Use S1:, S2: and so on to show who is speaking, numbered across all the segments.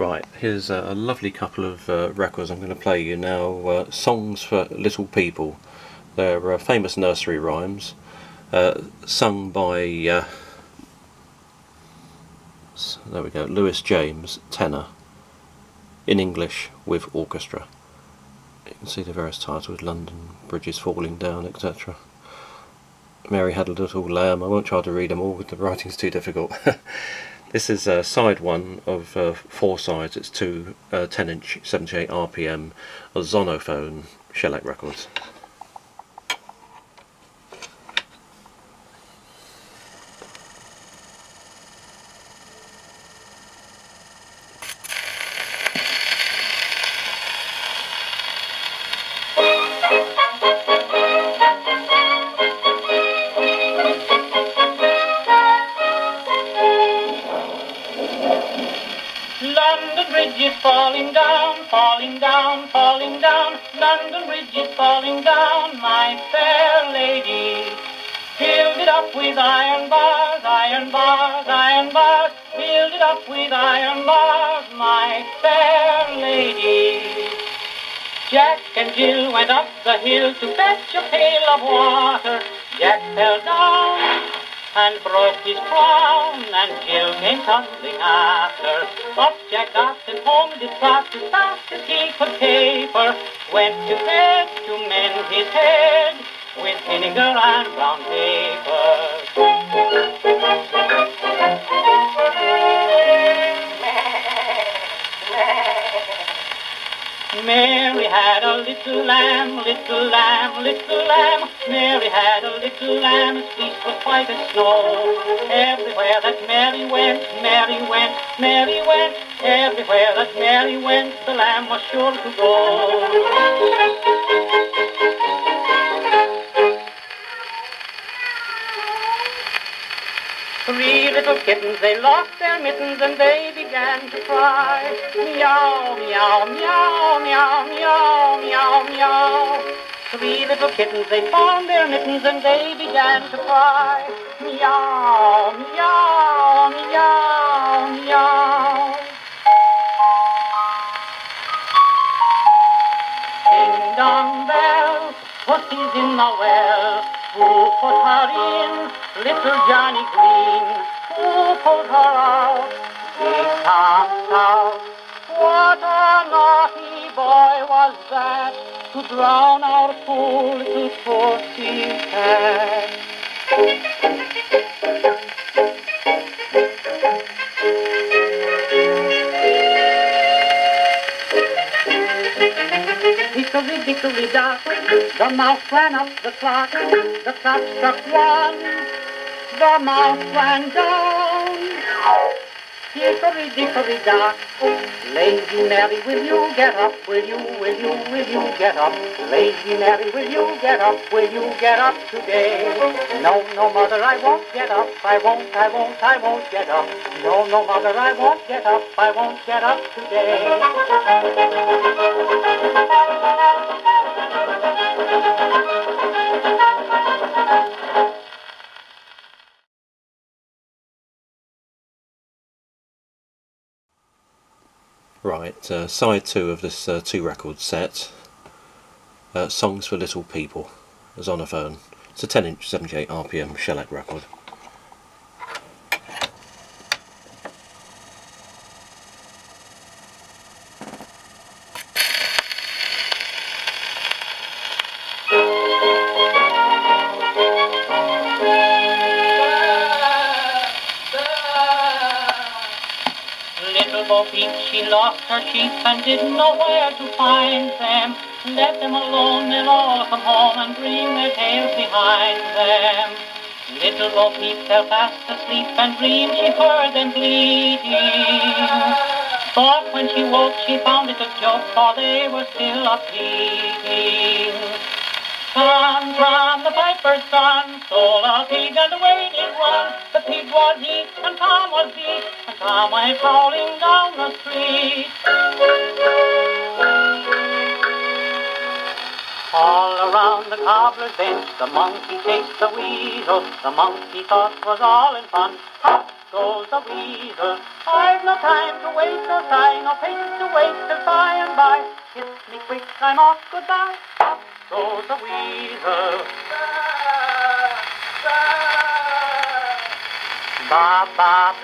S1: Right, here's a, lovely couple of uh, records I'm going to play you now. Uh, songs for Little People. They're uh, famous nursery rhymes, uh, sung by, uh, there we go, Lewis James, tenor, in English with orchestra. You can see the various titles, London Bridges Falling Down, etc. Mary Had a Little Lamb, I won't try to read them all, the writing's too difficult. This is uh, side one of uh, four sides. It's two uh, 10 inch 78 RPM Zonophone shellac records.
S2: Up with iron bars, iron bars, iron bars. Build it up with iron bars, my fair lady. Jack and Jill went up the hill to fetch a pail of water. Jack fell down and broke his crown, and Jill came tumbling after. Up Jack got and home did trot as fast as he could caper. Went to bed to mend his head with vinegar and brown paper. Mary had a little lamb, little lamb, little lamb. Mary had a little lamb, its fleece was white as snow. Everywhere that Mary went, Mary went, Mary went. Everywhere that Mary went, the lamb was sure to go. Three little kittens, they lost their mittens and they began to cry. Meow, meow, meow, meow, meow, meow, meow. Three little kittens, they found their mittens and they began to cry. Meow, meow, meow, meow. Ding dong bell, pussy's in the well. Who put her in? Little Johnny Green. Her? He comes out. What a naughty boy was that to drown our poor little pussy cat. Hickory dickory dock, the mouse ran up the clock, the clock struck one, the mouse ran down. Hickory dickory dock, Lazy Mary, will you get up? Will you, will you, will you get up? Lazy Mary, will you get up? Will you get up today? No, no, mother, I won't get up. I won't, I won't, I won't get up. No, no, mother, I won't get up. I won't get up today.
S1: Right, uh, side two of this uh, two record set. Uh, Songs for Little People, Zonophone. It's a 10 inch 78 RPM shellac record.
S2: Bo Peep, she lost her sheep and didn't know where to find them. Let them alone, they'll all come home and bring their tails behind them. Little Bo Peep fell fast asleep and dreamed she heard them bleating. But when she woke, she found it a joke, for they were still a pleading. Son, from the piper's son, stole a pig and away did run. The pig was he, and Tom was he, and Tom went howling down the street. All around the cobbler's bench, the monkey chased the weasel. The monkey thought was all in fun. Hop, goes the weasel. I've no time to waste or sigh, no patience to wait till by and by. Kiss me quick, I'm off, goodbye. Goes the weasel.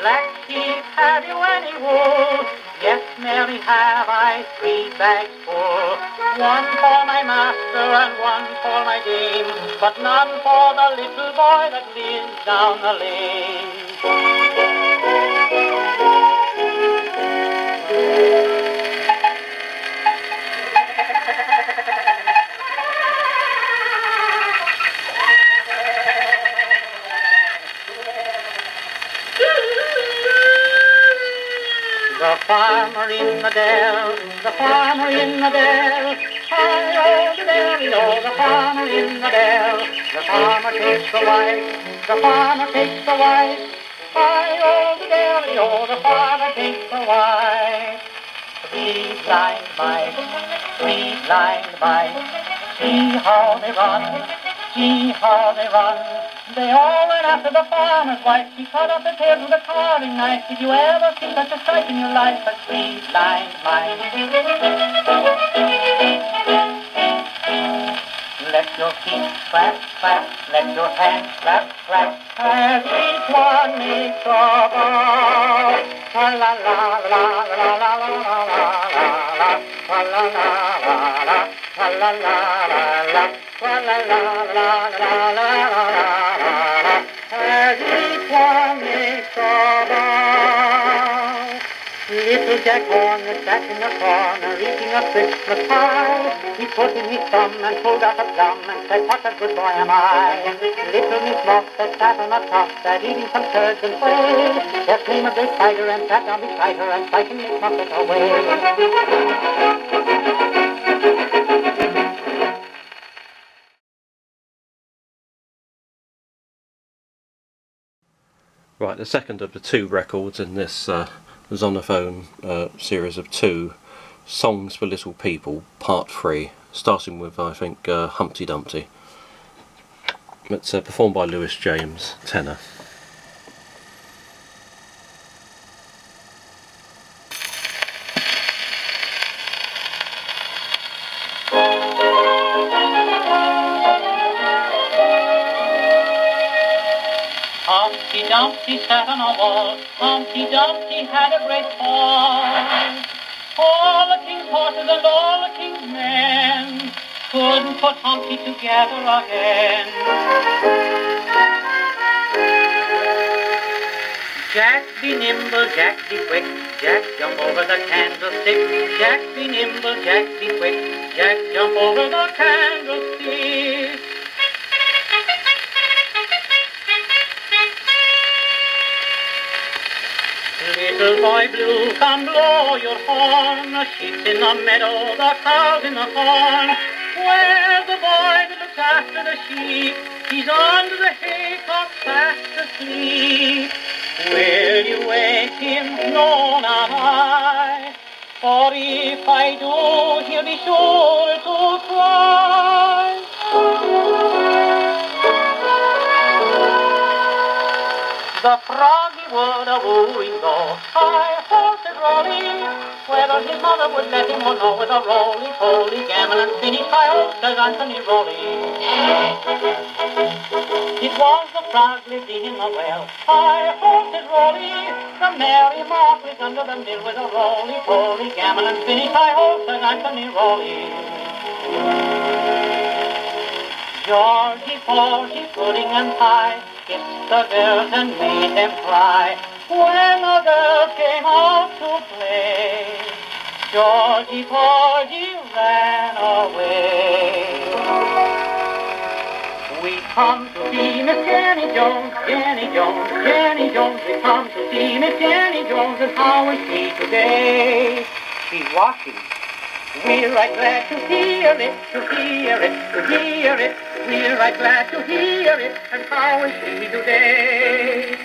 S2: Black Sheep, have you any wool? Yes, Mary, have I three bags full. One for my master and one for my dame, but none for the little boy that lives down the lane. Farmer in the dell, the farmer in the dell. Hi, oh, the oh, the farmer in the dell. The farmer takes the wife, the farmer takes the wife. Hi, oh, the oh, the farmer takes the wife. Three blind mice, three blind mice. See how they run, see how they run. They all went after the farmer's wife. She cut off his head with a carving knife. Did you ever see such a sight in your life? A three blind mice. Let your feet clap, clap. Let your hands clap, clap. As each one makes a bow. La la la la la la la la la la la la la la la la. La la la la la, la la la la la la la la. As each one makes a. Little Jack Horner sat in the corner eating a Christmas pie. He put in his thumb and pulled out a plum and said, what a good boy am I. Little Miss Mouse sat on the top, sat eating some curds and whey. There came a big tiger and sat down beside her and frightened Miss Muffet away.
S1: Right, the second of the two records in this uh, uh, series of two, Songs for Little People, Part 3, starting with, I think, uh, Humpty Dumpty. It's uh, performed by Lewis James, tenor.
S2: Dumpty sat on a wall. Humpty Dumpty had a great fall. All the king's horses and all the king's men couldn't put Humpty together again. Jack be nimble, Jack be quick, Jack jump over the candlestick. Jack be nimble, Jack be quick, Jack jump over the candlestick. Little boy blue, come blow your horn. The sheep's in the meadow, the cow's in the corn. Where's the boy that looks after the sheep? He's under the haycock fast asleep. Will you wake him? No, not I. For if I do, he'll be sure to cry. The froggy would a wooing go, high horses rolling, whether his mother would let him or no, with a roly poly gammon and finish high ho, says Anthony Rowley. It was the frog lived in the well, high horses rolling, the merry moth was under the mill with a roly poly gammon and finish high ho, says Anthony Rowley. Georgie, Porgy, pudding and pie, kissed the girls and made them cry. When the girls came out to play, Georgie, Porgy ran away. We come to see Miss Jenny Jones, Jenny Jones, Jenny Jones. We come to see Miss Jenny Jones, and how is she today? She's washing. We're right glad to hear it, to hear it, to hear it. We're right glad to hear it, and how is she today?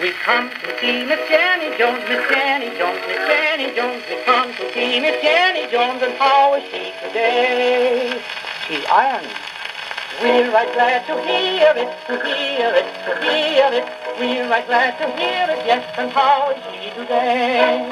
S2: We come to see Miss Jenny Jones, Miss Jenny Jones, Miss Jenny Jones. We come to see Miss Jenny Jones, and how is she today? She ironing. We're right glad to hear it, to hear it, to hear it. We're right glad to hear it, yes, and how is she today?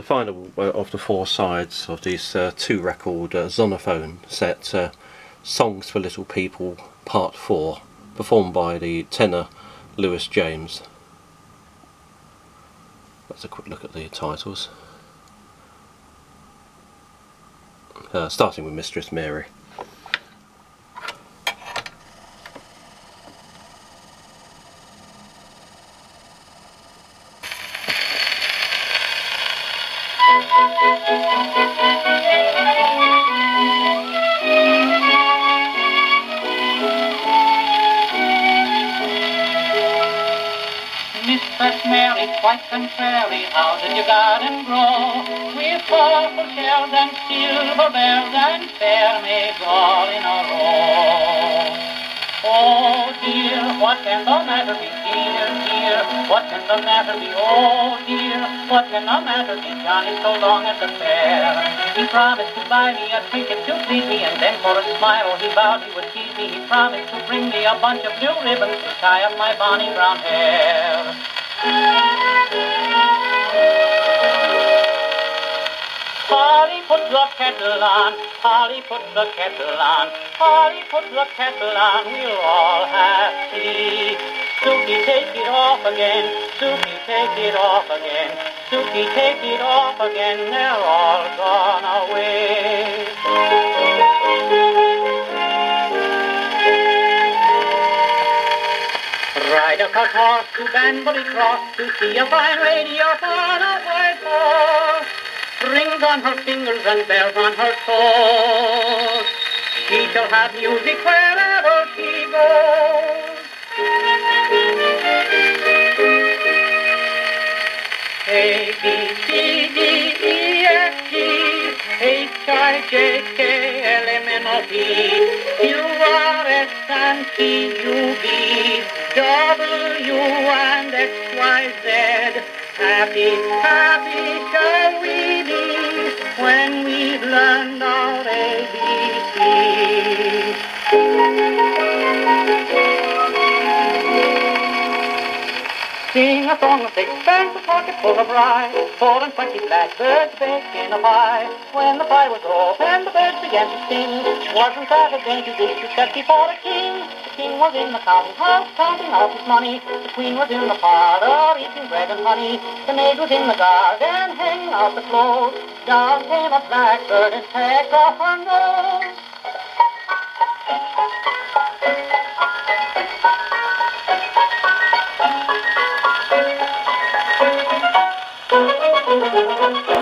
S1: The final uh, of the four sides of this uh, two record uh, set, uh, Songs for Little People Part 4, performed by the tenor Lewis James. That's a quick look at the titles. Uh, starting with Mistress Mary.
S2: Quite contrary, how did your garden grow? With purple shells and silver bells and fair maids all in a row. Oh dear, what can the matter be, dear, dear? What can the matter be, oh dear? What can the matter be, Johnny, so long at the fair? He promised to buy me a trinket to please me, and then for a smile he vowed he would tease me. He promised to bring me a bunch of blue ribbons to tie up my bonny brown hair. Polly put the kettle on, Polly put the kettle on, Polly put the kettle on, we're all happy. Suki, take it off again, Suki, take it off again, Suki, take it off again, they're all gone away. Ride a to Banbury Cross to see a fine lady upon a white horse. Rings on her fingers and bells on her toes. She shall have music wherever she goes. A, B, C, D, E, F, G, H, I, J, K, L, M, N, O, P, Q, R, S, and T, U, V, W, and X, Y, Z. Happy, song of sixpence, a pocket full of rye, four and twenty blackbirds baked in a pie. When the pie was opened, the birds began to sing. Wasn't that a dainty dish set before a king? The king was in the counting house, counting out his money. The queen was in the parlor, eating bread and honey. The maid was in the garden, hanging out the clothes. Down came a blackbird and pecked off her nose. Música